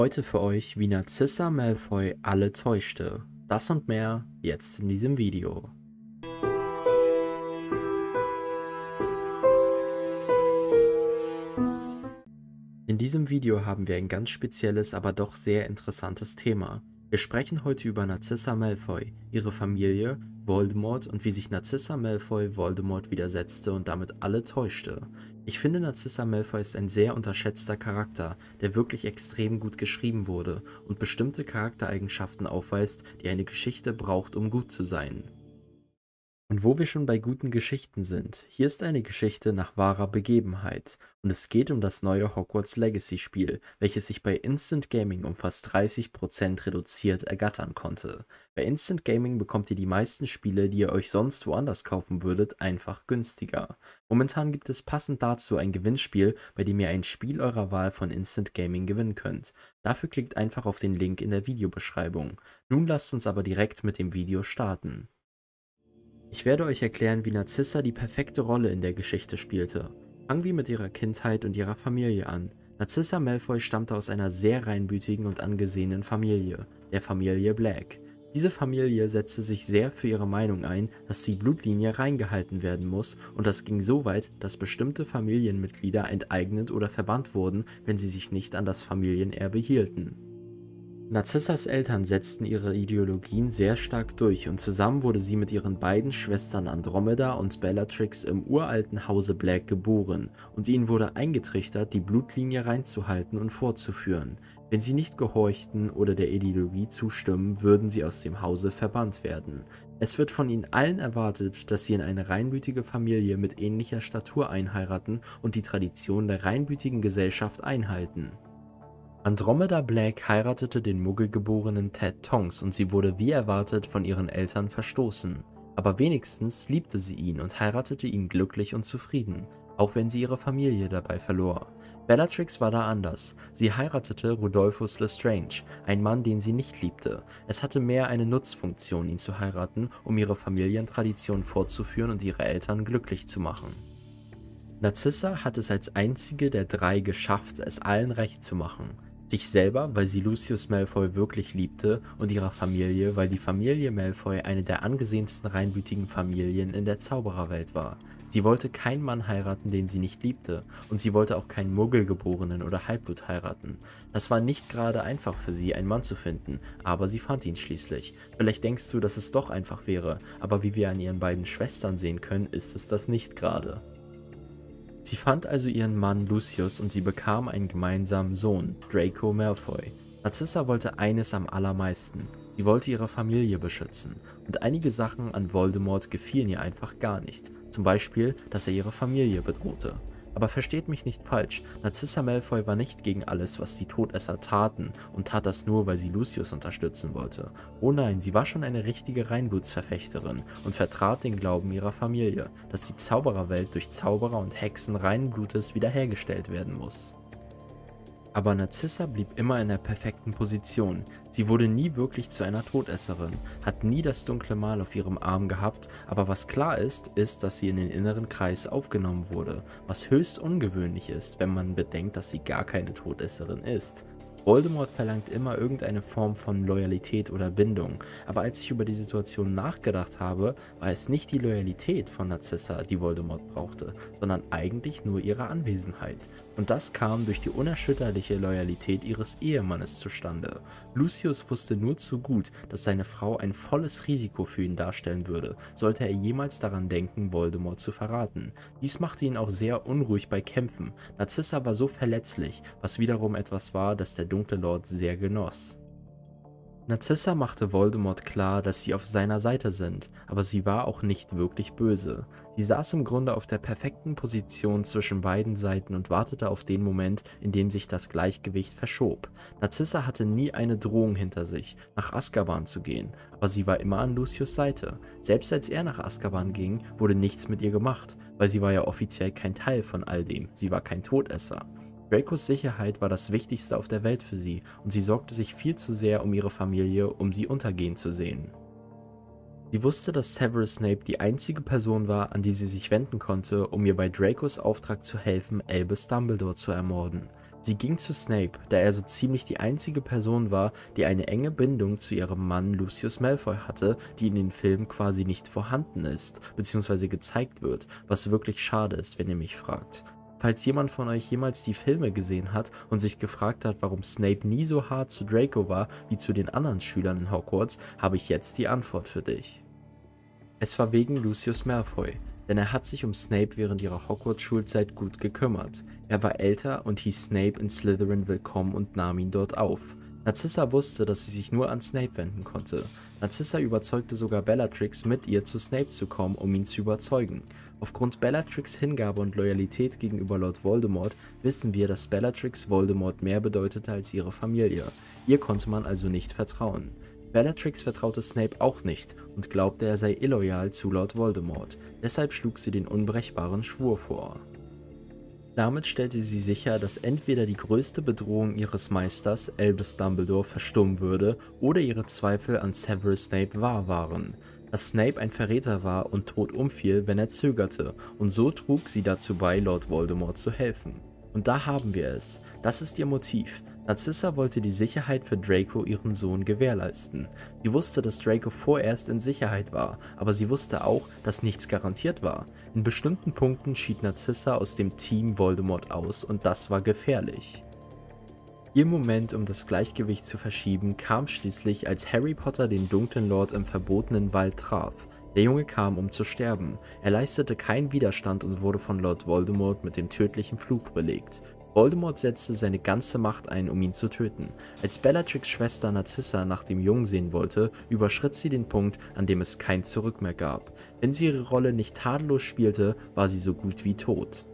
Heute für euch, wie Narcissa Malfoy alle täuschte. Das und mehr jetzt in diesem Video. In diesem Video haben wir ein ganz spezielles, aber doch sehr interessantes Thema. Wir sprechen heute über Narcissa Malfoy, ihre Familie, Voldemort und wie sich Narcissa Malfoy Voldemort widersetzte und damit alle täuschte. Ich finde Narcissa Malfoy ist ein sehr unterschätzter Charakter, der wirklich extrem gut geschrieben wurde und bestimmte Charaktereigenschaften aufweist, die eine Geschichte braucht, um gut zu sein. Und wo wir schon bei guten Geschichten sind, hier ist eine Geschichte nach wahrer Begebenheit und es geht um das neue Hogwarts Legacy Spiel, welches sich bei Instant Gaming um fast 30% reduziert ergattern konnte. Bei Instant Gaming bekommt ihr die meisten Spiele, die ihr euch sonst woanders kaufen würdet, einfach günstiger. Momentan gibt es passend dazu ein Gewinnspiel, bei dem ihr ein Spiel eurer Wahl von Instant Gaming gewinnen könnt. Dafür klickt einfach auf den Link in der Videobeschreibung. Nun lasst uns aber direkt mit dem Video starten. Ich werde euch erklären, wie Narcissa die perfekte Rolle in der Geschichte spielte. Fangen wir mit ihrer Kindheit und ihrer Familie an. Narcissa Malfoy stammte aus einer sehr reinbütigen und angesehenen Familie, der Familie Black. Diese Familie setzte sich sehr für ihre Meinung ein, dass die Blutlinie reingehalten werden muss und das ging so weit, dass bestimmte Familienmitglieder enteignet oder verbannt wurden, wenn sie sich nicht an das Familienerbe hielten. Narcissas Eltern setzten ihre Ideologien sehr stark durch und zusammen wurde sie mit ihren beiden Schwestern Andromeda und Bellatrix im uralten Hause Black geboren und ihnen wurde eingetrichtert, die Blutlinie reinzuhalten und fortzuführen. Wenn sie nicht gehorchten oder der Ideologie zustimmen, würden sie aus dem Hause verbannt werden. Es wird von ihnen allen erwartet, dass sie in eine reinbütige Familie mit ähnlicher Statur einheiraten und die Tradition der reinbütigen Gesellschaft einhalten. Andromeda Black heiratete den muggelgeborenen Ted Tonks und sie wurde wie erwartet von ihren Eltern verstoßen. Aber wenigstens liebte sie ihn und heiratete ihn glücklich und zufrieden, auch wenn sie ihre Familie dabei verlor. Bellatrix war da anders. Sie heiratete Rudolphus Lestrange, ein Mann, den sie nicht liebte. Es hatte mehr eine Nutzfunktion, ihn zu heiraten, um ihre Familientradition fortzuführen und ihre Eltern glücklich zu machen. Narcissa hat es als einzige der drei geschafft, es allen recht zu machen. Sich selber, weil sie Lucius Malfoy wirklich liebte und ihrer Familie, weil die Familie Malfoy eine der angesehensten reinblütigen Familien in der Zaubererwelt war. Sie wollte keinen Mann heiraten, den sie nicht liebte, und sie wollte auch keinen Muggelgeborenen oder Halbblut heiraten. Das war nicht gerade einfach für sie, einen Mann zu finden, aber sie fand ihn schließlich. Vielleicht denkst du, dass es doch einfach wäre, aber wie wir an ihren beiden Schwestern sehen können, ist es das nicht gerade. Sie fand also ihren Mann Lucius und sie bekam einen gemeinsamen Sohn, Draco Malfoy. Narcissa wollte eines am allermeisten. Sie wollte ihre Familie beschützen. Und einige Sachen an Voldemort gefielen ihr einfach gar nicht. Zum Beispiel, dass er ihre Familie bedrohte. Aber versteht mich nicht falsch, Narcissa Malfoy war nicht gegen alles, was die Todesser taten und tat das nur, weil sie Lucius unterstützen wollte. Oh nein, sie war schon eine richtige Reinblutsverfechterin und vertrat den Glauben ihrer Familie, dass die Zaubererwelt durch Zauberer und Hexen reinen Blutes wiederhergestellt werden muss. Aber Narcissa blieb immer in der perfekten Position. Sie wurde nie wirklich zu einer Todesserin, hat nie das dunkle Mal auf ihrem Arm gehabt, aber was klar ist, ist, dass sie in den inneren Kreis aufgenommen wurde, was höchst ungewöhnlich ist, wenn man bedenkt, dass sie gar keine Todesserin ist. Voldemort verlangt immer irgendeine Form von Loyalität oder Bindung, aber als ich über die Situation nachgedacht habe, war es nicht die Loyalität von Narcissa, die Voldemort brauchte, sondern eigentlich nur ihre Anwesenheit. Und das kam durch die unerschütterliche Loyalität ihres Ehemannes zustande. Lucius wusste nur zu gut, dass seine Frau ein volles Risiko für ihn darstellen würde, sollte er jemals daran denken, Voldemort zu verraten. Dies machte ihn auch sehr unruhig bei Kämpfen. Narcissa war so verletzlich, was wiederum etwas war, das der dunkle Lord sehr genoss. Narcissa machte Voldemort klar, dass sie auf seiner Seite sind, aber sie war auch nicht wirklich böse. Sie saß im Grunde auf der perfekten Position zwischen beiden Seiten und wartete auf den Moment, in dem sich das Gleichgewicht verschob. Narcissa hatte nie eine Drohung hinter sich, nach Azkaban zu gehen, aber sie war immer an Lucius Seite. Selbst als er nach Azkaban ging, wurde nichts mit ihr gemacht, weil sie war ja offiziell kein Teil von all dem, sie war kein Todesser. Dracos Sicherheit war das Wichtigste auf der Welt für sie und sie sorgte sich viel zu sehr um ihre Familie, um sie untergehen zu sehen. Sie wusste, dass Severus Snape die einzige Person war, an die sie sich wenden konnte, um ihr bei Dracos Auftrag zu helfen, Albus Dumbledore zu ermorden. Sie ging zu Snape, da er so ziemlich die einzige Person war, die eine enge Bindung zu ihrem Mann Lucius Malfoy hatte, die in den Filmen quasi nicht vorhanden ist, beziehungsweise gezeigt wird, was wirklich schade ist, wenn ihr mich fragt. Falls jemand von euch jemals die Filme gesehen hat und sich gefragt hat, warum Snape nie so hart zu Draco war wie zu den anderen Schülern in Hogwarts, habe ich jetzt die Antwort für dich. Es war wegen Lucius Malfoy, denn er hat sich um Snape während ihrer Hogwarts-Schulzeit gut gekümmert. Er war älter und hieß Snape in Slytherin willkommen und nahm ihn dort auf. Narcissa wusste, dass sie sich nur an Snape wenden konnte. Narcissa überzeugte sogar Bellatrix, mit ihr zu Snape zu kommen, um ihn zu überzeugen. Aufgrund Bellatrix Hingabe und Loyalität gegenüber Lord Voldemort wissen wir, dass Bellatrix Voldemort mehr bedeutete als ihre Familie. Ihr konnte man also nicht vertrauen. Bellatrix vertraute Snape auch nicht und glaubte, er sei illoyal zu Lord Voldemort, deshalb schlug sie den unbrechbaren Schwur vor. Damit stellte sie sicher, dass entweder die größte Bedrohung ihres Meisters, Albus Dumbledore, verstummen würde oder ihre Zweifel an Severus Snape wahr waren. Dass Snape ein Verräter war und tot umfiel, wenn er zögerte, und so trug sie dazu bei, Lord Voldemort zu helfen. Und da haben wir es. Das ist ihr Motiv. Narcissa wollte die Sicherheit für Draco, ihren Sohn, gewährleisten. Sie wusste, dass Draco vorerst in Sicherheit war, aber sie wusste auch, dass nichts garantiert war. In bestimmten Punkten schied Narcissa aus dem Team Voldemort aus und das war gefährlich. Ihr Moment, um das Gleichgewicht zu verschieben, kam schließlich, als Harry Potter den dunklen Lord im verbotenen Wald traf. Der Junge kam, um zu sterben. Er leistete keinen Widerstand und wurde von Lord Voldemort mit dem tödlichen Fluch belegt. Voldemort setzte seine ganze Macht ein, um ihn zu töten. Als Bellatrix Schwester Narcissa nach dem Jungen sehen wollte, überschritt sie den Punkt, an dem es kein Zurück mehr gab. Wenn sie ihre Rolle nicht tadellos spielte, war sie so gut wie tot.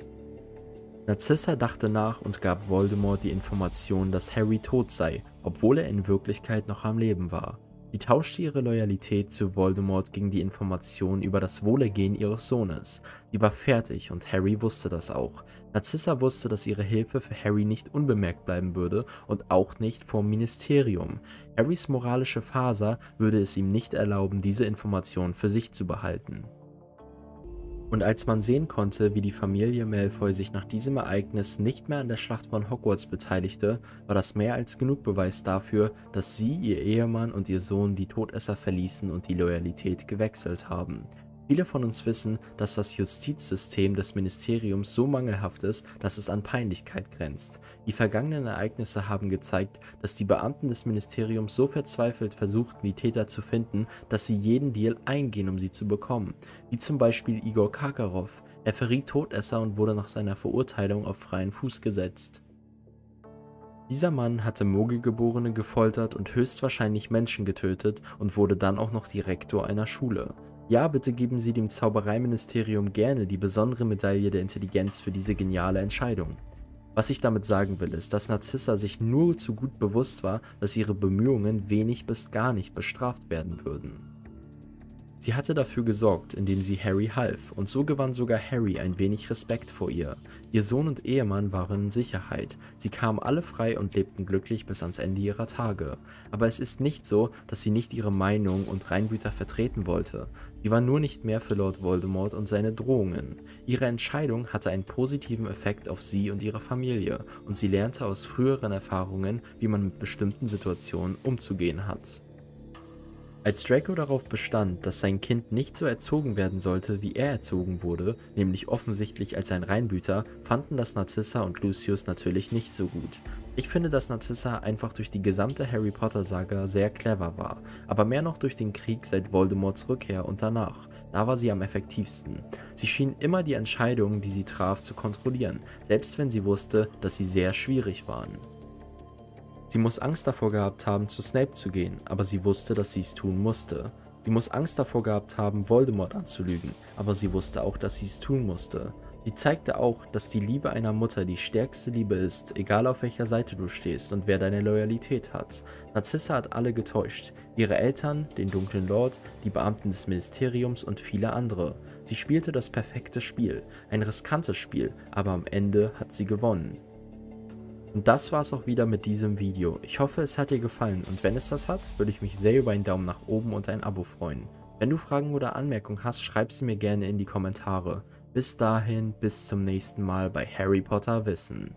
Narcissa dachte nach und gab Voldemort die Information, dass Harry tot sei, obwohl er in Wirklichkeit noch am Leben war. Sie tauschte ihre Loyalität zu Voldemort gegen die Information über das Wohlergehen ihres Sohnes. Sie war fertig und Harry wusste das auch. Narcissa wusste, dass ihre Hilfe für Harry nicht unbemerkt bleiben würde und auch nicht vom Ministerium. Harrys moralische Faser würde es ihm nicht erlauben, diese Information für sich zu behalten. Und als man sehen konnte, wie die Familie Malfoy sich nach diesem Ereignis nicht mehr an der Schlacht von Hogwarts beteiligte, war das mehr als genug Beweis dafür, dass sie, ihr Ehemann und ihr Sohn die Todesser verließen und die Loyalität gewechselt haben. Viele von uns wissen, dass das Justizsystem des Ministeriums so mangelhaft ist, dass es an Peinlichkeit grenzt. Die vergangenen Ereignisse haben gezeigt, dass die Beamten des Ministeriums so verzweifelt versuchten, die Täter zu finden, dass sie jeden Deal eingehen, um sie zu bekommen. Wie zum Beispiel Igor Karkarow. Er verriet Todesser und wurde nach seiner Verurteilung auf freien Fuß gesetzt. Dieser Mann hatte Mogelgeborene gefoltert und höchstwahrscheinlich Menschen getötet und wurde dann auch noch Direktor einer Schule. Ja, bitte geben Sie dem Zaubereiministerium gerne die besondere Medaille der Intelligenz für diese geniale Entscheidung. Was ich damit sagen will, ist, dass Narzissa sich nur zu gut bewusst war, dass ihre Bemühungen wenig bis gar nicht bestraft werden würden. Sie hatte dafür gesorgt, indem sie Harry half, und so gewann sogar Harry ein wenig Respekt vor ihr. Ihr Sohn und Ehemann waren in Sicherheit, sie kamen alle frei und lebten glücklich bis ans Ende ihrer Tage. Aber es ist nicht so, dass sie nicht ihre Meinung und Reinblüter vertreten wollte. Sie war nur nicht mehr für Lord Voldemort und seine Drohungen. Ihre Entscheidung hatte einen positiven Effekt auf sie und ihre Familie, und sie lernte aus früheren Erfahrungen, wie man mit bestimmten Situationen umzugehen hat. Als Draco darauf bestand, dass sein Kind nicht so erzogen werden sollte, wie er erzogen wurde, nämlich offensichtlich als ein Reinbüter, fanden das Narcissa und Lucius natürlich nicht so gut. Ich finde, dass Narcissa einfach durch die gesamte Harry Potter Saga sehr clever war, aber mehr noch durch den Krieg seit Voldemorts Rückkehr und danach. Da war sie am effektivsten. Sie schien immer die Entscheidungen, die sie traf, zu kontrollieren, selbst wenn sie wusste, dass sie sehr schwierig waren. Sie muss Angst davor gehabt haben, zu Snape zu gehen, aber sie wusste, dass sie es tun musste. Sie muss Angst davor gehabt haben, Voldemort anzulügen, aber sie wusste auch, dass sie es tun musste. Sie zeigte auch, dass die Liebe einer Mutter die stärkste Liebe ist, egal auf welcher Seite du stehst und wer deine Loyalität hat. Narcissa hat alle getäuscht. Ihre Eltern, den dunklen Lord, die Beamten des Ministeriums und viele andere. Sie spielte das perfekte Spiel, ein riskantes Spiel, aber am Ende hat sie gewonnen. Und das war's auch wieder mit diesem Video. Ich hoffe, es hat dir gefallen und wenn es das hat, würde ich mich sehr über einen Daumen nach oben und ein Abo freuen. Wenn du Fragen oder Anmerkungen hast, schreib sie mir gerne in die Kommentare. Bis dahin, bis zum nächsten Mal bei Harry Potter Wissen.